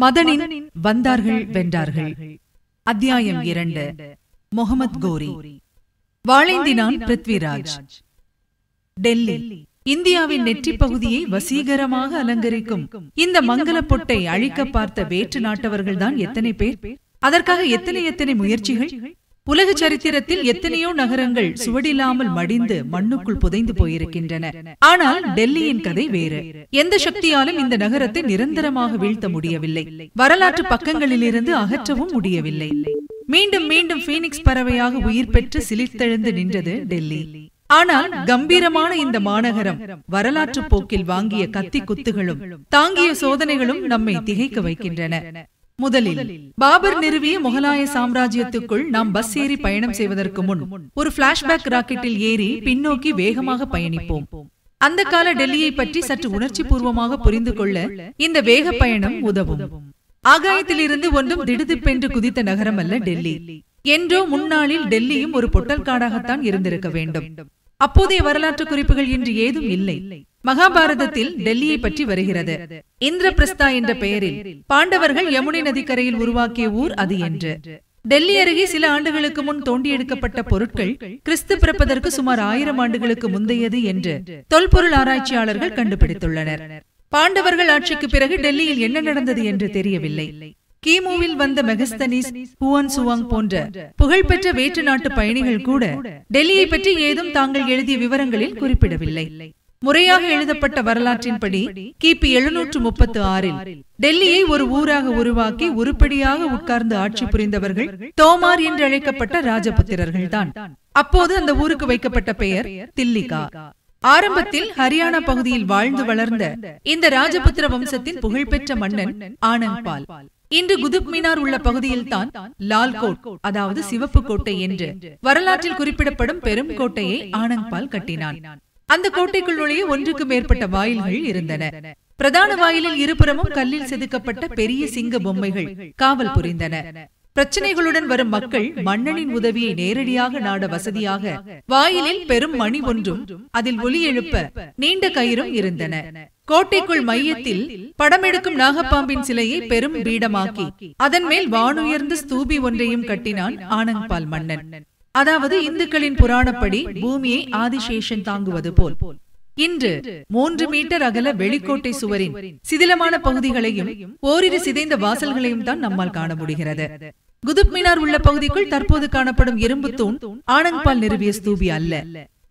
மதனின் வந்தார்கள் வென்றார்கள். அத்தியாயம் இரண்டு. முகமது கோரி. வாழைந்தினான் பிருத்விராஜ். டெல்லி. இந்தியாவின் நெற்றி பகுதியை வசீகரமாக அலங்கரிக்கும் இந்த மங்கள பொட்டை அழிக்க பார்த்த வேற்று நாட்டவர்கள்தான் எத்தனை பேர்? அதற்காக எத்தனை எத்தனை முயற்சிகள்? உலக சரித்திரத்தில் எத்தனையோ நகரங்கள் சுவடில்லாமல் மடிந்து மண்ணுக்குள் புதைந்து போயிருக்கின்றன. ஆனால் டெல்லியின் கதை வேறு. எந்த சக்தியாலும் இந்த நகரத்தை நிரந்தரமாக வீழ்த்த முடியவில்லை. வரலாற்று பக்கங்களிலிருந்து அகற்றவும் முடியவில்லை. மீண்டும் மீண்டும் பீனிக்ஸ் பறவையாக உயிர் பெற்று சிலிர்த்தெழுந்து நின்றது டெல்லி. ஆனால் கம்பீரமான இந்த மாநகரம் வரலாற்று போக்கில் வாங்கிய கத்தி குத்துகளும் தாங்கிய சோதனைகளும் நம்மை திகைக்க வைக்கின்றன. முதலில் பாபர் நிறுவிய முகலாய சாம்ராஜ்யத்துக்குள் நாம் பஸ் ஏறி பயணம் செய்வதற்கு முன் ஒரு பிளாஷ்பேக் ராக்கெட்டில் ஏறி பின்னோக்கி வேகமாக பயணிப்போம். அந்த கால டெல்லியை பற்றி சற்று உணர்ச்சி பூர்வமாக புரிந்து கொள்ள இந்த வேக பயணம் உதவும். ஆகாயத்திலிருந்து ஒன்றும் திடுதிப்பென்று குதித்த நகரம் அல்ல டெல்லி. என்றோ முன்னாளில் டெல்லியும் ஒரு பொட்டல்காடாகத்தான் இருந்திருக்க வேண்டும். அப்போதைய வரலாற்று குறிப்புகள் இன்று ஏதும் இல்லை. மகாபாரதத்தில் டெல்லியை பற்றி வருகிறது. இந்திரபிரஸ்தா என்ற பெயரில் பாண்டவர்கள் யமுனை நதிக்கரையில் உருவாக்கிய ஊர் அது என்று. டெல்லி அருகே சில ஆண்டுகளுக்கு முன் தோண்டி எடுக்கப்பட்ட பொருட்கள் கிறிஸ்து பிறப்பதற்கு சுமார் ஆயிரம் ஆண்டுகளுக்கு முந்தையது என்று தொல்பொருள் ஆராய்ச்சியாளர்கள் கண்டுபிடித்துள்ளனர். பாண்டவர்கள் ஆட்சிக்கு பிறகு டெல்லியில் என்ன நடந்தது என்று தெரியவில்லை. கிமுவில் வந்த மெகஸ்தனிஸ் ஹுவன் சுவாங் போன்ற புகழ்பெற்ற வேற்று நாட்டு பயணிகள் கூட டெல்லியை பற்றி ஏதும் தாங்கள் எழுதிய விவரங்களில் குறிப்பிடவில்லை முறையாக எழுதப்பட்ட வரலாற்றின்படி கிபி எழுநூற்று முப்பத்து ஆறில் டெல்லியை ஒரு ஊராக உருவாக்கி உருப்படியாக உட்கார்ந்து ஆட்சி புரிந்தவர்கள் தோமார் என்று அழைக்கப்பட்ட ராஜபுத்திரர்கள் தான் அப்போது அந்த ஊருக்கு வைக்கப்பட்ட பெயர் தில்லிகா. ஆரம்பத்தில் ஹரியானா பகுதியில் வாழ்ந்து வளர்ந்த இந்த ராஜபுத்திர வம்சத்தின் புகழ்பெற்ற மன்னன் ஆனந்த் பால் இன்று குதுப் மினார் உள்ள பகுதியில் தான் லால் கோட் அதாவது சிவப்பு கோட்டை என்று வரலாற்றில் குறிப்பிடப்படும் பெரும் கோட்டையை ஆனந்த் பால் கட்டினான். அந்த கோட்டைக்குள் நுழைய ஒன்றுக்கு மேற்பட்ட வாயில்கள் இருந்தன. பிரதான வாயிலில் இருபுறமும் கல்லில் செதுக்கப்பட்ட பெரிய சிங்க பொம்மைகள் காவல் புரிந்தன. பிரச்சனைகளுடன் வரும் மக்கள் மன்னனின் உதவியை நேரடியாக நாட வசதியாக வாயிலில் பெரும் மணி ஒன்றும் அதில் ஒலி எழுப்ப நீண்ட கயிறும் இருந்தன. கோட்டைக்குள் மையத்தில் படமெடுக்கும் நாகப்பாம்பின் சிலையை பெரும் பீடமாக்கி. அதன் மேல் வானுயர்ந்த ஸ்தூபி ஒன்றையும் கட்டினான் ஆனந்த்பால் மன்னன். அதாவது இந்துக்களின் புராணப்படி பூமியை ஆதிசேஷன் தாங்குவது போல். இன்று மூன்று மீட்டர் அகல வெளிக்கோட்டை சுவரின் சிதிலமான பகுதிகளையும் ஓரிரு சிதைந்த வாசல்களையும் தான் நம்மால் காண முடிகிறது. குதுப் மினார் உள்ள பகுதிக்குள் தற்போது காணப்படும் இரும்பு தூண் ஆனந்த்பால் நிறுவிய ஸ்தூபி அல்ல.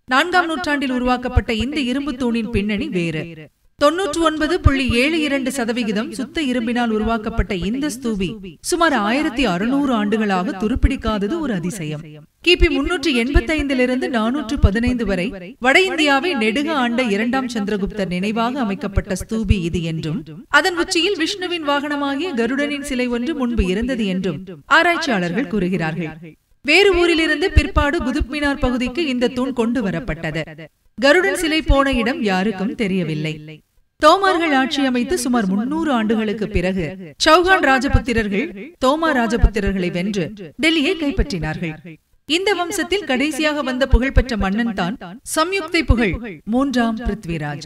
நான்காம் நூற்றாண்டில் உருவாக்கப்பட்ட இந்த இரும்பு தூணின் பின்னணி வேறு. தொன்னூற்று ஒன்பது புள்ளி ஏழு இரண்டு சதவிகிதம் சுத்த இரும்பினால் உருவாக்கப்பட்ட இந்த ஸ்தூபி. சுமார் ஆயிரத்தி அறுநூறு ஆண்டுகளாக துருப்பிடிக்காதது ஒரு அதிசயம் கிபி முன்னூற்று எண்பத்தி ஐந்திலிருந்து நானூற்று பதினைந்து வரை வட இந்தியாவை நெடுக ஆண்ட இரண்டாம் சந்திரகுப்தர் நினைவாக அமைக்கப்பட்ட ஸ்தூபி இது என்றும் அதன் உச்சியில் விஷ்ணுவின் வாகனமாகிய கருடனின் சிலை ஒன்று முன்பு இருந்தது என்றும் ஆராய்ச்சியாளர்கள் கூறுகிறார்கள். வேறு ஊரிலிருந்து பிற்பாடு குதுப் மினார் பகுதிக்கு இந்த தூண் கொண்டு வரப்பட்டது. கருடன் சிலை போன இடம் யாருக்கும் தெரியவில்லை. தோமார்கள் ஆட்சி அமைத்து சுமார் முன்னூறு ஆண்டுகளுக்கு பிறகு சௌகான் ராஜபுத்திரர்கள் தோமா ராஜபுத்திரர்களை வென்று டெல்லியை கைப்பற்றினார்கள். இந்த வம்சத்தில் கடைசியாக வந்த புகழ்பெற்ற மன்னன் தான் சம்யுக்தை புகழ் மூன்றாம் பிருத்விராஜ்.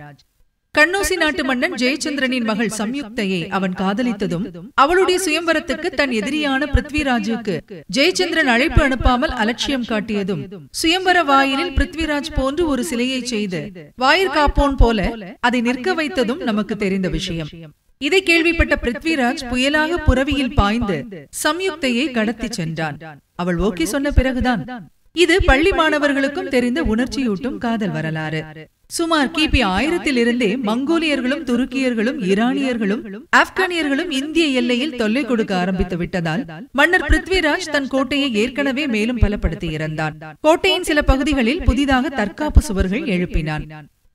கண்ணோசி நாட்டு மன்னன் ஜெயச்சந்திரனின் மகள் சம்யுக்தையை அவன் காதலித்ததும் அவளுடைய சுயம்பரத்துக்கு தன் எதிரியான பிருத்விராஜுக்கு ஜெயச்சந்திரன் அழைப்பு அனுப்பாமல் அலட்சியம் காட்டியதும் சுயம்பர வாயிலில் பிருத்விராஜ் போன்று ஒரு சிலையை செய்து வாயிற்காப்போன் போல அதை நிற்க வைத்ததும் நமக்கு தெரிந்த விஷயம். இதை கேள்விப்பட்ட பிருத்விராஜ் புயலாக புறவியில் பாய்ந்து சம்யுக்தையை கடத்தி சென்றான். அவள் ஓகே சொன்ன பிறகுதான். இது பள்ளி மாணவர்களுக்கும் தெரிந்த உணர்ச்சியூட்டும் காதல் வரலாறு. சுமார் கிபி ஆயிரத்தில் இருந்தே மங்கோலியர்களும் துருக்கியர்களும் ஈரானியர்களும் ஆப்கானியர்களும் இந்திய எல்லையில் தொல்லை கொடுக்க ஆரம்பித்து விட்டதால் மன்னர் பிருத்விராஜ் தன் கோட்டையை ஏற்கனவே மேலும் பலப்படுத்தி இருந்தான் கோட்டையின் சில பகுதிகளில் புதிதாக தற்காப்பு சுவர்கள் எழுப்பினான்.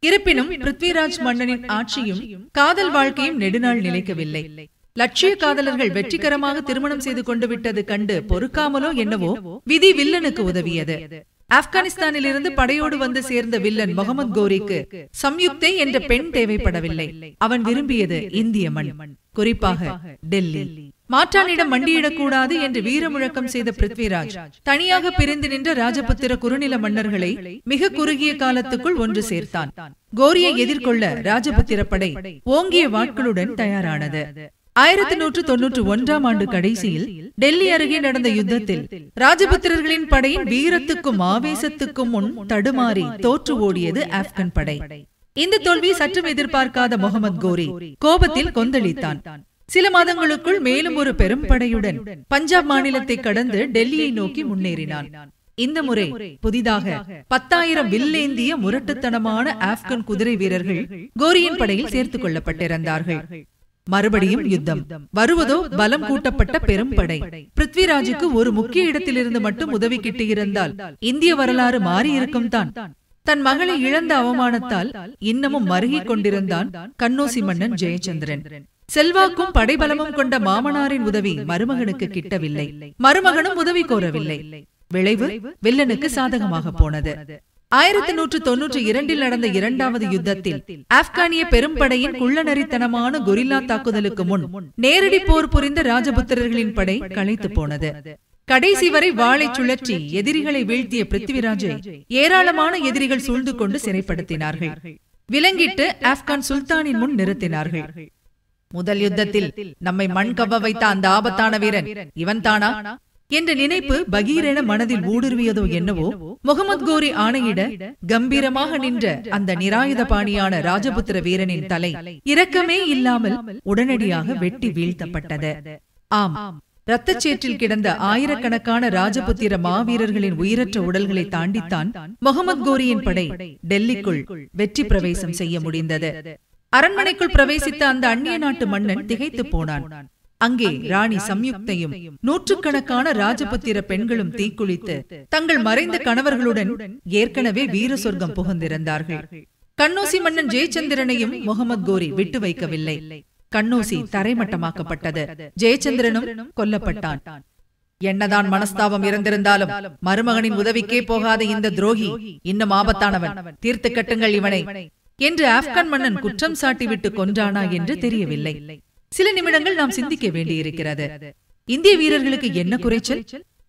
இருப்பினும் பிருத்விராஜ் மன்னனின் ஆட்சியும் காதல் வாழ்க்கையும் நெடுநாள் நிலைக்கவில்லை. லட்சிய காதலர்கள் வெற்றிகரமாக திருமணம் செய்து கொண்டு விட்டது கண்டு பொறுக்காமலோ என்னவோ விதி வில்லனுக்கு உதவியது. ஆப்கானிஸ்தானில் இருந்து படையோடு வந்து சேர்ந்த வில்லன் முகமது கோரிக்கு சம்யுக்தே என்ற பெண் தேவைப்படவில்லை. அவன் விரும்பியது இந்திய மண். குறிப்பாக டெல்லி. மாற்றானிடம் மண்டியிடக்கூடாது என்று வீர முழக்கம் செய்த பிருத்விராஜ். தனியாக பிரிந்து நின்ற ராஜபுத்திர குறுநில மன்னர்களை மிக குறுகிய காலத்துக்குள் ஒன்று சேர்த்தான். கோரியை எதிர்கொள்ள ராஜபுத்திர படை ஓங்கிய வாட்களுடன் தயாரானது. ஆயிரத்தி நூற்று தொன்னூற்று ஒன்றாம் ஆண்டு கடைசியில் டெல்லி அருகே நடந்த யுத்தத்தில் ராஜபுத்திரர்களின் படையின் வீரத்துக்கும் ஆவேசத்துக்கும் முன் தடுமாறி தோற்று ஓடியது ஆப்கன் படை. இந்த தோல்வி சற்றும் எதிர்பார்க்காத முகமது கோரி கோபத்தில் கொந்தளித்தான். சில மாதங்களுக்குள் மேலும் ஒரு பெரும் படையுடன் பஞ்சாப் மாநிலத்தை கடந்து டெல்லியை நோக்கி முன்னேறினான். இந்த முறை புதிதாக பத்தாயிரம் வில்லேந்திய முரட்டுத்தனமான ஆப்கன் குதிரை வீரர்கள் கோரியின் படையில் சேர்த்துக் கொள்ளப்பட்டிருந்தார்கள். மறுபடியும் யுத்தம். வருவதோ பலம் கூட்டப்பட்ட பெரும் படை பிருத்விராஜுக்கு ஒரு முக்கிய இடத்திலிருந்து மட்டும் உதவி கிட்டியிருந்தால் இந்திய வரலாறு மாறியிருக்கும் தான். தன் மகளை இழந்த அவமானத்தால் இன்னமும் மருகிக் கொண்டிருந்தான் கண்ணோசி மன்னன் ஜெயச்சந்திரன். செல்வாக்கும் படைபலமும் கொண்ட மாமனாரின் உதவி மருமகனுக்கு கிட்டவில்லை. மருமகனும் உதவி கோரவில்லை. விளைவு வில்லனுக்கு சாதகமாக போனது. ஆயிரத்தி நூற்று தொன்னூற்றி இரண்டில் நடந்த இரண்டாவது யுத்தத்தில் ஆப்கானிய பெரும்படையின் குள்ளநரித்தனமான கொரில்லா தாக்குதலுக்கு முன் நேரடி போர் புரிந்த ராஜபுத்திரர்களின் படை களைத்து போனது. கடைசி வரை வாளை சுழற்றி எதிரிகளை வீழ்த்திய பிருத்திவிராஜை ஏராளமான எதிரிகள் சூழ்ந்து கொண்டு சிறைப்படுத்தினார்கள். விலங்கிட்டு ஆப்கான் சுல்தானின் முன் நிறுத்தினார்கள். முதல் யுத்தத்தில் நம்மை மண் கவ்வ வைத்த அந்த ஆபத்தான வீரன் இவன் தானா? என்ற நினைப்பு பகீரென மனதில் ஊடுருவியதோ என்னவோ முகமது கோரி ஆணையிட கம்பீரமாக நின்ற அந்த நிராயுத பாணியான ராஜபுத்திர வீரனின் தலை இரக்கமே இல்லாமல் உடனடியாக வெட்டி வீழ்த்தப்பட்டது. ஆம். ரத்தச்சேற்றில் கிடந்த ஆயிரக்கணக்கான ராஜபுத்திர மாவீரர்களின் உயிரற்ற உடல்களை தாண்டித்தான் முகமது கோரியின் படை டெல்லிக்குள் வெற்றி பிரவேசம் செய்ய முடிந்தது. அரண்மனைக்குள் பிரவேசித்த அந்த அந்நிய நாட்டு மன்னன் திகைத்து போனான். அங்கே ராணி சம்யுக்தையும் நூற்றுக்கணக்கான ராஜபுத்திர பெண்களும் தீக்குளித்து தங்கள் மறைந்த கணவர்களுடன் ஏற்கனவே வீர சொர்க்கம் புகுந்திருந்தார்கள். கண்ணூசி மன்னன் ஜெயச்சந்திரனையும் முகமது கோரி விட்டு வைக்கவில்லை. கண்ணோசி தரைமட்டமாக்கப்பட்டது. ஜெயச்சந்திரனும் கொல்லப்பட்டான். என்னதான் மனஸ்தாபம் இருந்திருந்தாலும் மருமகனின் உதவிக்கே போகாத இந்த துரோகி இன்னும் ஆபத்தானவன். தீர்த்து கட்டுங்கள் இவனை. என்று ஆப்கான் மன்னன் குற்றம் சாட்டிவிட்டு கொன்றானா என்று தெரியவில்லை. சில நிமிடங்கள் நாம் சிந்திக்க வேண்டியிருக்கிறது. இந்திய வீரர்களுக்கு என்ன குறைச்சல்?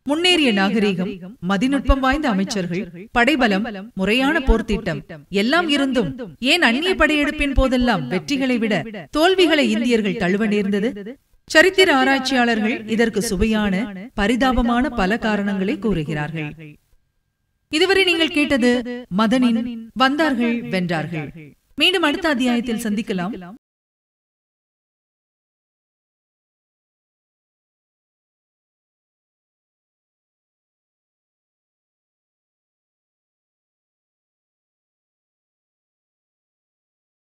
முன்னேறிய நாகரீகம் மதிநுட்பம் வாய்ந்த அமைச்சர்கள் படைபலம் முறையான போர்த்திட்டம் எல்லாம் இருந்தும் ஏன் அந்நிய படையெடுப்பின் போதெல்லாம் வெற்றிகளை விட தோல்விகளை இந்தியர்கள் தழுவ நேர்ந்தது. சரித்திர ஆராய்ச்சியாளர்கள் இதற்கு சுவையான பரிதாபமான பல காரணங்களை கூறுகிறார்கள். இதுவரை நீங்கள் கேட்டது மதனின் வந்தார்கள் வென்றார்கள். மீண்டும் அடுத்த அத்தியாயத்தில் சந்திக்கலாம்.